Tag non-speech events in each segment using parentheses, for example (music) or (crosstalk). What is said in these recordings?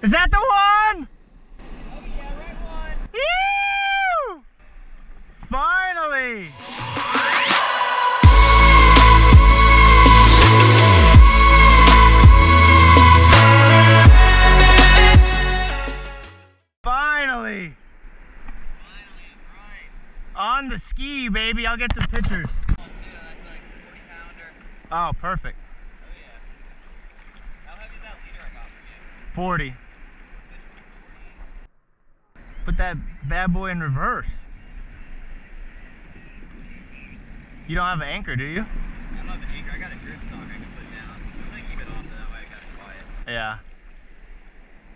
Is that the one? Oh yeah, right one. Ew! Finally! Finally! On the ski, baby. I'll get some pictures. Oh, dude, like oh perfect. Oh, yeah. 40. Put that bad boy in reverse. You don't have an anchor, do you? I don't have an anchor. I got a grip sock I can put down. I'm gonna keep it on so that way I got it quiet. Yeah.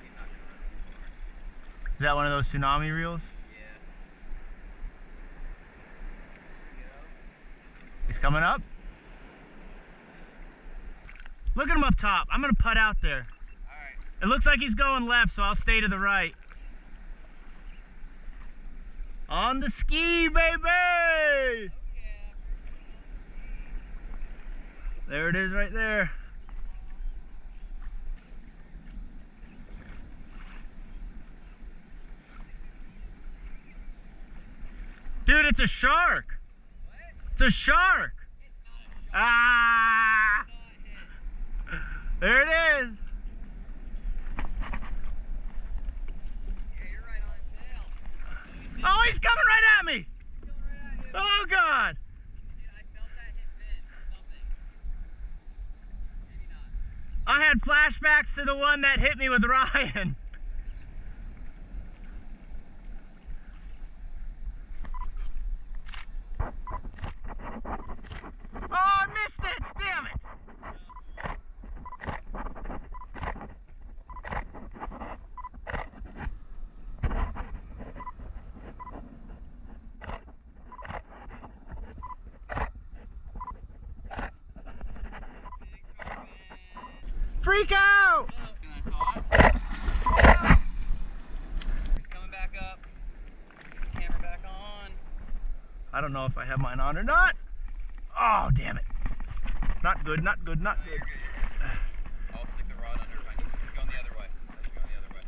He's not gonna run too far. Is that one of those tsunami reels? Yeah. He's coming up. Look at him up top. I'm gonna putt out there. Alright. It looks like he's going left, so I'll stay to the right. On the ski, baby! There it is right there. Dude, it's a shark. It's a shark. Ah! There it is. Yeah, you're right on his tail. Oh, he's coming right at me. Oh, God. I. I had flashbacks to the one that hit me with Ryan. Oh, I missed it! Freak out! He's coming back up. Camera back on. I don't know if I have mine on or not. Oh, damn it. Not good, not good, not good. good, you're good. I'll stick the rod under if I need to. It's going the other way. It's going the other way.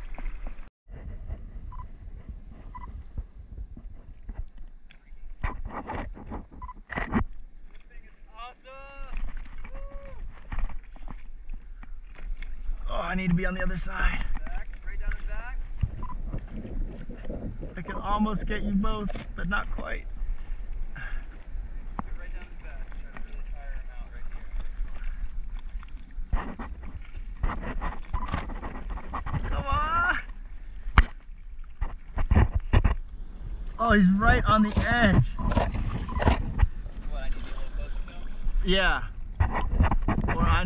This thing is awesome! Woo! Oh, I need to be on the other side. Back, right down his back. I can almost get you both, but not quite. Get right down his back. Try to really tire him out right here. Come on. Oh, he's right on the edge. What, I need to be a little closer to? Yeah.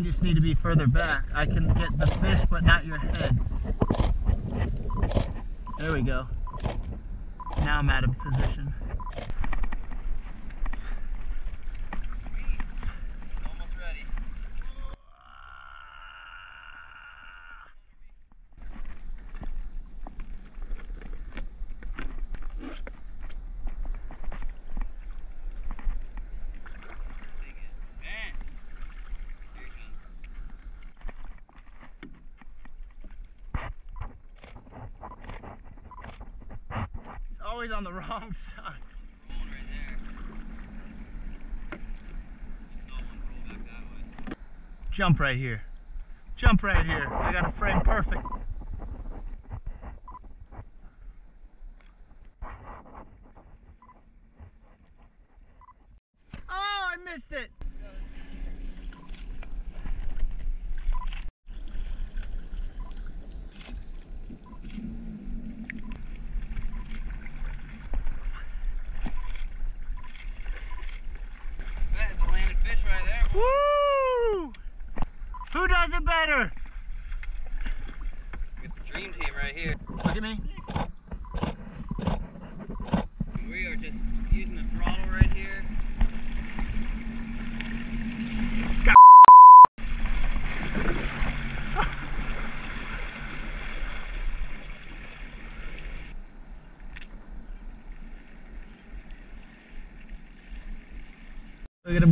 Just need to be further back. I can get the fish, but not your head. There we go. Now I'm out of position. Sweet. Almost ready. Thing is bent. Here he comes. It's always on the wrong (laughs) side. Jump right here. Jump right here. I got a frame perfect.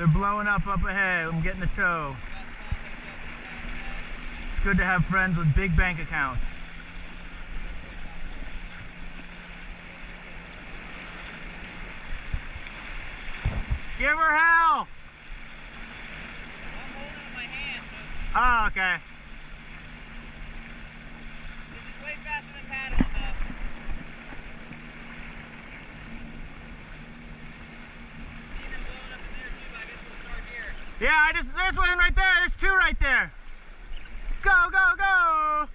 They're blowing up up ahead. I'm getting a tow. It's good to have friends with big bank accounts. Give her hell! I'm holding my hand, Oh, okay. this is way faster than paddling though. See them blowing up in there too, but I guess we'll start here. Yeah, I just, there's one right there. There's two right there. Go, go, go!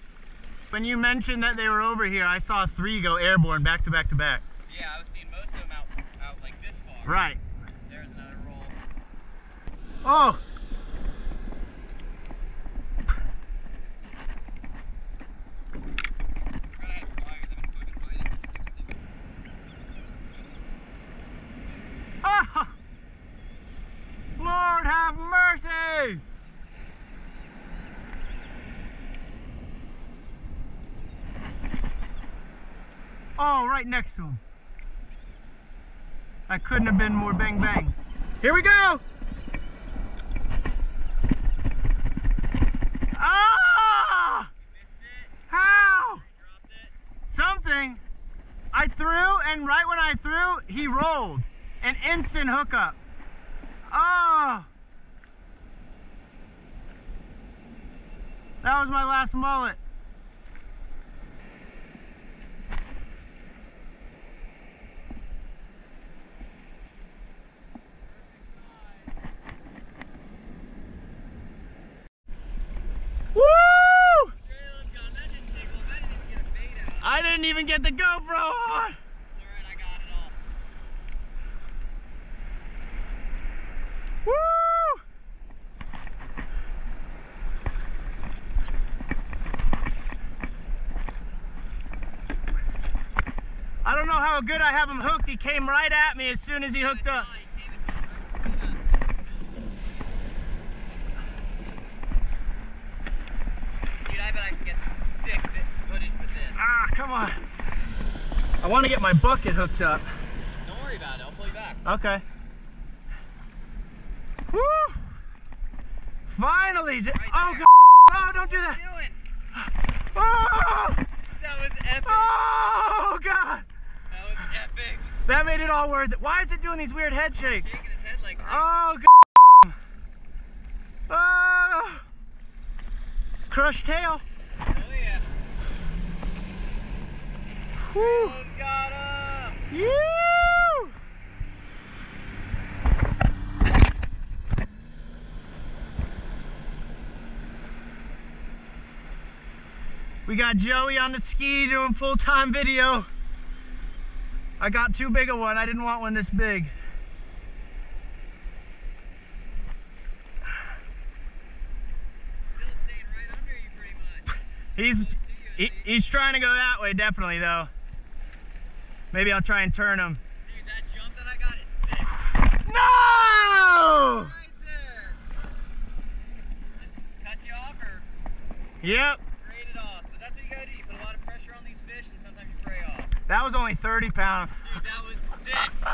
When you mentioned that they were over here, I saw three go airborne back to back to back. Yeah, I was seeing most of them out, out like this far. Right. There's another roll. Oh! We're gonna have fires. I've been fucking fighting this thing with them. Ah! Lord have mercy! Oh, right next to him. That couldn't have been more bang bang. Here we go! Ah! How? Something. I threw, and right when I threw, he rolled. An instant hookup. Oh! That was my last mullet. Woo! Trail's gone. That didn't take long. I didn't even get a bait out. I didn't even get the GoPro on. It's alright, I got it all. Woo! I don't know how good I have him hooked. He came right at me as soon as he hooked up. Dude, I bet I can get some sick vi- footage with this. Ah, come on. I want to get my bucket hooked up. Don't worry about it. I'll pull you back. Okay. Woo! Finally! Right oh. God. Oh, don't do that. What are you doing? Oh! That was epic. Oh, God. That was epic. That made it all worth it. Why is it doing these weird head shakes? Shaking his head like crazy. Oh, God. Oh. Crushed tail. Oh yeah. Whew. Oh, Trail's got him. You. We got Joey on the ski doing full-time video. I got too big a one. I didn't want one this big. Still staying right under you pretty much. He's he, you, at least. he's trying to go that way, definitely though. Maybe I'll try and turn him. Dude, that jump that I got is sick. No! Right there. Just cut you off or Yep, off. But that's what you gotta do. You put a lot of pressure on these fish and sometimes you fray off. that was only 30 pounds. Dude, that was sick. (laughs)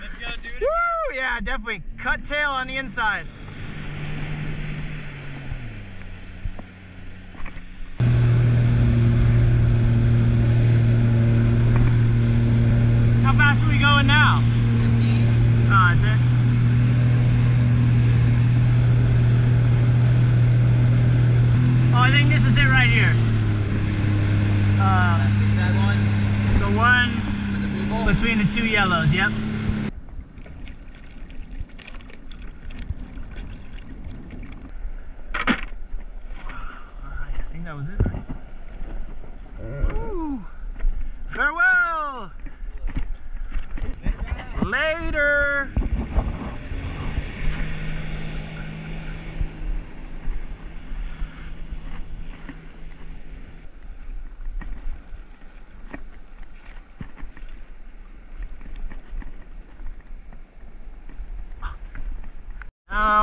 Let's go do it again. Woo! Yeah, definitely. Cut tail on the inside. How fast are we going now? Oh, that's it. Oh, I think this is it right here. Uh, That one the one the between the two yellows, yep. Alright, I think that was it, right? Ooh. Farewell! Later!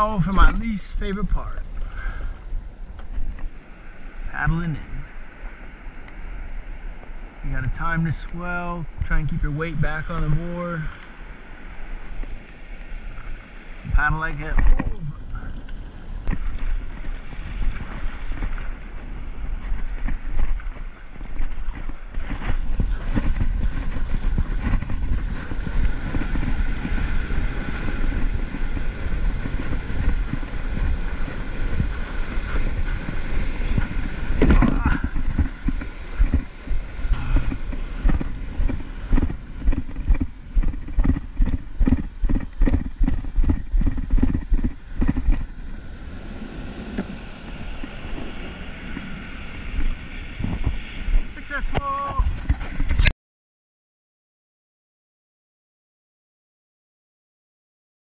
Now for my least favorite part. Paddling in. You got a time to swell. Try and keep your weight back on the board. Paddle like it.